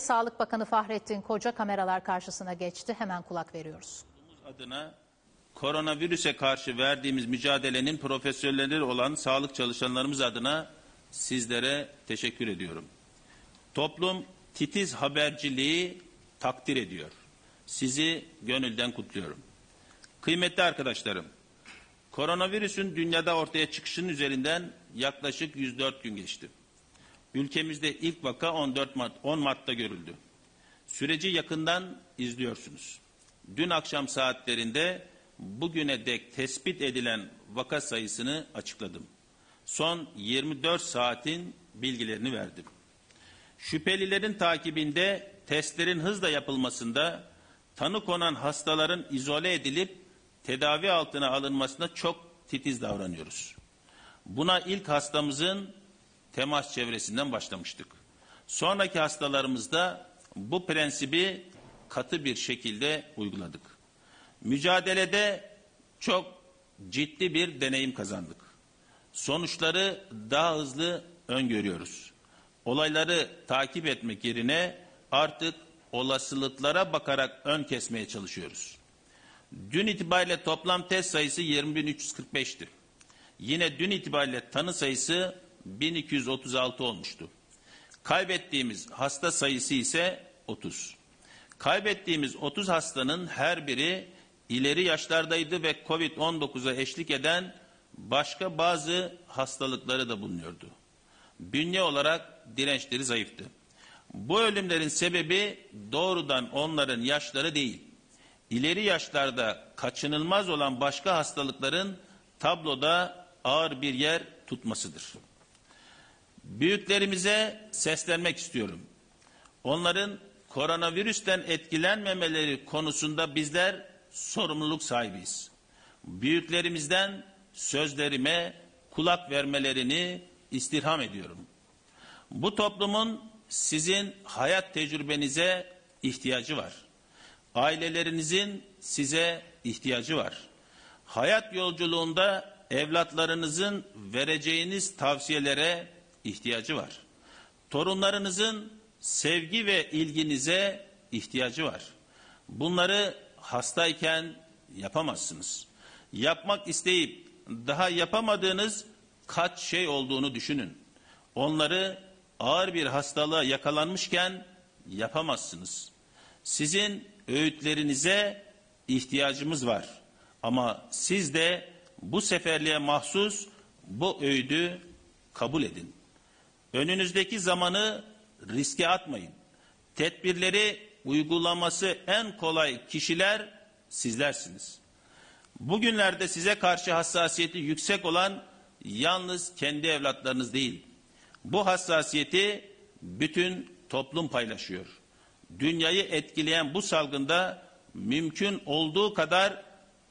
Sağlık Bakanı Fahrettin Koca kameralar karşısına geçti. Hemen kulak veriyoruz. adına koronavirüse karşı verdiğimiz mücadelenin profesörleri olan sağlık çalışanlarımız adına sizlere teşekkür ediyorum. Toplum titiz haberciliği takdir ediyor. Sizi gönülden kutluyorum. Kıymetli arkadaşlarım, koronavirüsün dünyada ortaya çıkışının üzerinden yaklaşık 104 gün geçti. Ülkemizde ilk vaka 14 Mart, 10 Mart'ta görüldü. Süreci yakından izliyorsunuz. Dün akşam saatlerinde bugüne dek tespit edilen vaka sayısını açıkladım. Son 24 saatin bilgilerini verdim. Şüphelilerin takibinde testlerin hızla yapılmasında tanı konan hastaların izole edilip tedavi altına alınmasına çok titiz davranıyoruz. Buna ilk hastamızın temas çevresinden başlamıştık. Sonraki hastalarımızda bu prensibi katı bir şekilde uyguladık. Mücadelede çok ciddi bir deneyim kazandık. Sonuçları daha hızlı öngörüyoruz. Olayları takip etmek yerine artık olasılıklara bakarak ön kesmeye çalışıyoruz. Dün itibariyle toplam test sayısı 20.345'ti. Yine dün itibariyle tanı sayısı 1236 olmuştu. Kaybettiğimiz hasta sayısı ise 30. Kaybettiğimiz 30 hastanın her biri ileri yaşlardaydı ve Covid-19'a eşlik eden başka bazı hastalıkları da bulunuyordu. Bünye olarak dirençleri zayıftı. Bu ölümlerin sebebi doğrudan onların yaşları değil. İleri yaşlarda kaçınılmaz olan başka hastalıkların tabloda ağır bir yer tutmasıdır. Büyüklerimize seslenmek istiyorum. Onların koronavirüsten etkilenmemeleri konusunda bizler sorumluluk sahibiyiz. Büyüklerimizden sözlerime kulak vermelerini istirham ediyorum. Bu toplumun sizin hayat tecrübenize ihtiyacı var. Ailelerinizin size ihtiyacı var. Hayat yolculuğunda evlatlarınızın vereceğiniz tavsiyelere ihtiyacı var. Torunlarınızın sevgi ve ilginize ihtiyacı var. Bunları hastayken yapamazsınız. Yapmak isteyip daha yapamadığınız kaç şey olduğunu düşünün. Onları ağır bir hastalığa yakalanmışken yapamazsınız. Sizin öğütlerinize ihtiyacımız var. Ama siz de bu seferliğe mahsus bu öğüdü kabul edin. Önünüzdeki zamanı riske atmayın. Tedbirleri uygulaması en kolay kişiler sizlersiniz. Bugünlerde size karşı hassasiyeti yüksek olan yalnız kendi evlatlarınız değil. Bu hassasiyeti bütün toplum paylaşıyor. Dünyayı etkileyen bu salgında mümkün olduğu kadar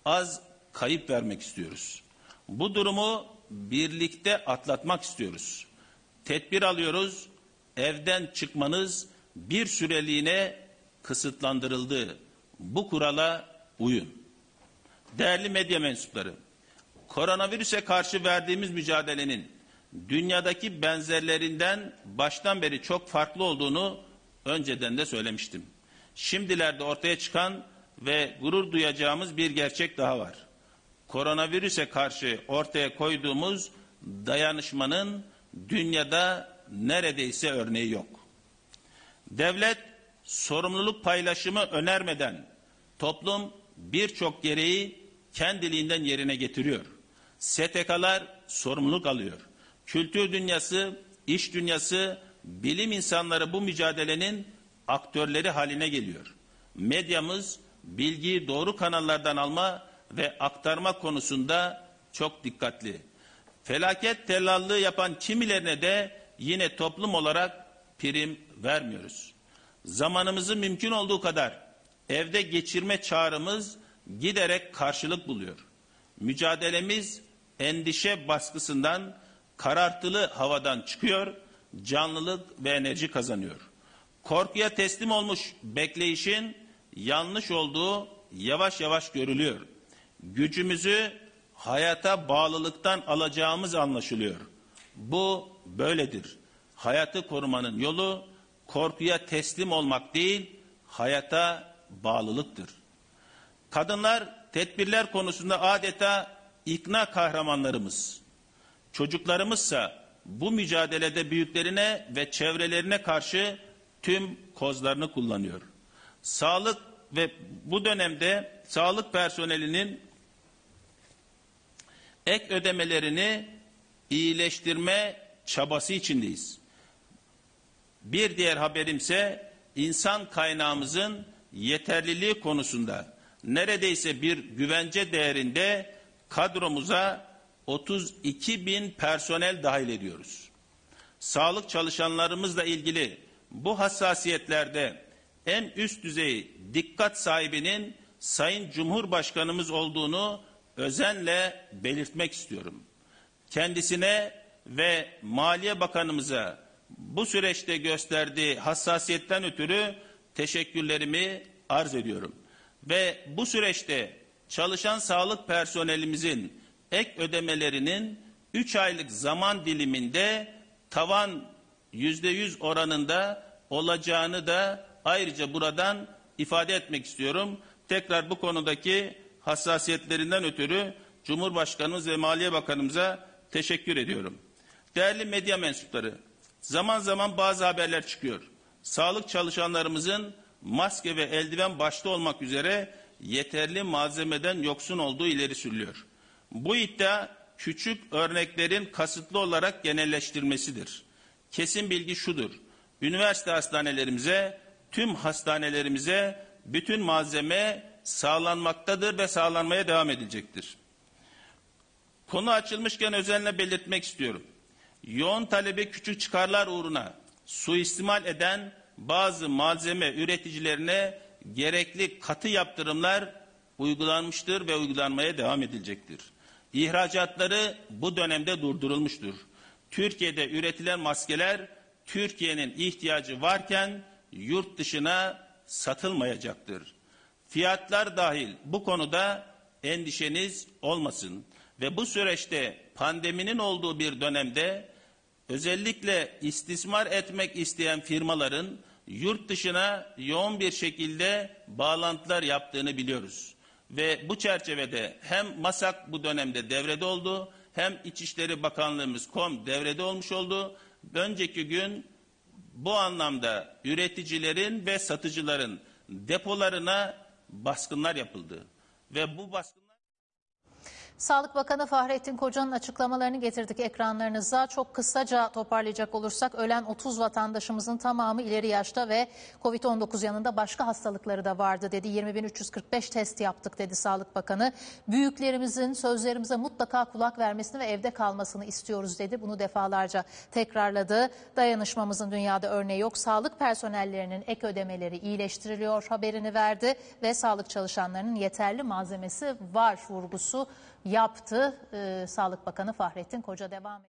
az kayıp vermek istiyoruz. Bu durumu birlikte atlatmak istiyoruz. Tedbir alıyoruz. Evden çıkmanız bir süreliğine kısıtlandırıldı. Bu kurala uyun. Değerli medya mensupları, koronavirüse karşı verdiğimiz mücadelenin dünyadaki benzerlerinden baştan beri çok farklı olduğunu önceden de söylemiştim. Şimdilerde ortaya çıkan ve gurur duyacağımız bir gerçek daha var. Koronavirüse karşı ortaya koyduğumuz dayanışmanın dünyada neredeyse örneği yok. Devlet sorumluluk paylaşımı önermeden toplum birçok gereği kendiliğinden yerine getiriyor. STK'lar sorumluluk alıyor. Kültür dünyası, iş dünyası, bilim insanları bu mücadelenin aktörleri haline geliyor. Medyamız bilgiyi doğru kanallardan alma ve aktarma konusunda çok dikkatli. Felaket tellallığı yapan kimilerine de yine toplum olarak prim vermiyoruz. Zamanımızı mümkün olduğu kadar evde geçirme çağrımız giderek karşılık buluyor. Mücadelemiz endişe baskısından karartılı havadan çıkıyor, canlılık ve enerji kazanıyor. Korkuya teslim olmuş bekleyişin yanlış olduğu yavaş yavaş görülüyor. Gücümüzü hayata bağlılıktan alacağımız anlaşılıyor. Bu böyledir. Hayatı korumanın yolu korkuya teslim olmak değil, hayata bağlılıktır. Kadınlar tedbirler konusunda adeta ikna kahramanlarımız. Çocuklarımızsa bu mücadelede büyüklerine ve çevrelerine karşı tüm kozlarını kullanıyor. Sağlık ve bu dönemde sağlık personelinin ek ödemelerini iyileştirme çabası içindeyiz. Bir diğer haberimse insan kaynağımızın yeterliliği konusunda neredeyse bir güvence değerinde kadromuza 32 bin personel dahil ediyoruz. Sağlık çalışanlarımızla ilgili bu hassasiyetlerde en üst düzey dikkat sahibinin Sayın Cumhurbaşkanımız olduğunu özenle belirtmek istiyorum. Kendisine ve Maliye Bakanımıza bu süreçte gösterdiği hassasiyetten ötürü teşekkürlerimi arz ediyorum. Ve bu süreçte çalışan sağlık personelimizin ek ödemelerinin 3 aylık zaman diliminde tavan %100 oranında olacağını da ayrıca buradan ifade etmek istiyorum. Tekrar bu konudaki hassasiyetlerinden ötürü Cumhurbaşkanımız ve Maliye Bakanımıza teşekkür ediyorum. Değerli medya mensupları, zaman zaman bazı haberler çıkıyor. Sağlık çalışanlarımızın maske ve eldiven başta olmak üzere yeterli malzemeden yoksun olduğu ileri sürülüyor. Bu iddia küçük örneklerin kasıtlı olarak genelleştirmesidir. Kesin bilgi şudur. Üniversite hastanelerimize, tüm hastanelerimize bütün malzeme sağlanmaktadır ve sağlanmaya devam edilecektir. Konu açılmışken özenle belirtmek istiyorum. Yoğun talebi küçük çıkarlar uğruna suistimal eden bazı malzeme üreticilerine gerekli katı yaptırımlar uygulanmıştır ve uygulanmaya devam edilecektir. İhracatları bu dönemde durdurulmuştur. Türkiye'de üretilen maskeler Türkiye'nin ihtiyacı varken yurt dışına satılmayacaktır. Fiyatlar dahil bu konuda endişeniz olmasın ve bu süreçte pandeminin olduğu bir dönemde özellikle istismar etmek isteyen firmaların yurt dışına yoğun bir şekilde bağlantılar yaptığını biliyoruz. Ve bu çerçevede hem MASAK bu dönemde devrede oldu hem İçişleri Bakanlığımız KOM devrede olmuş oldu. Önceki gün bu anlamda üreticilerin ve satıcıların depolarına baskınlar yapıldı. Ve bu baskınlar Sağlık Bakanı Fahrettin Koca'nın açıklamalarını getirdik ekranlarınıza. Çok kısaca toparlayacak olursak ölen 30 vatandaşımızın tamamı ileri yaşta ve Covid-19 yanında başka hastalıkları da vardı dedi. 20.345 test yaptık dedi Sağlık Bakanı. Büyüklerimizin sözlerimize mutlaka kulak vermesini ve evde kalmasını istiyoruz dedi. Bunu defalarca tekrarladı. Dayanışmamızın dünyada örneği yok. Sağlık personellerinin ek ödemeleri iyileştiriliyor haberini verdi ve sağlık çalışanlarının yeterli malzemesi var vurgusu yaptı. Ee, Sağlık Bakanı Fahrettin Koca devam.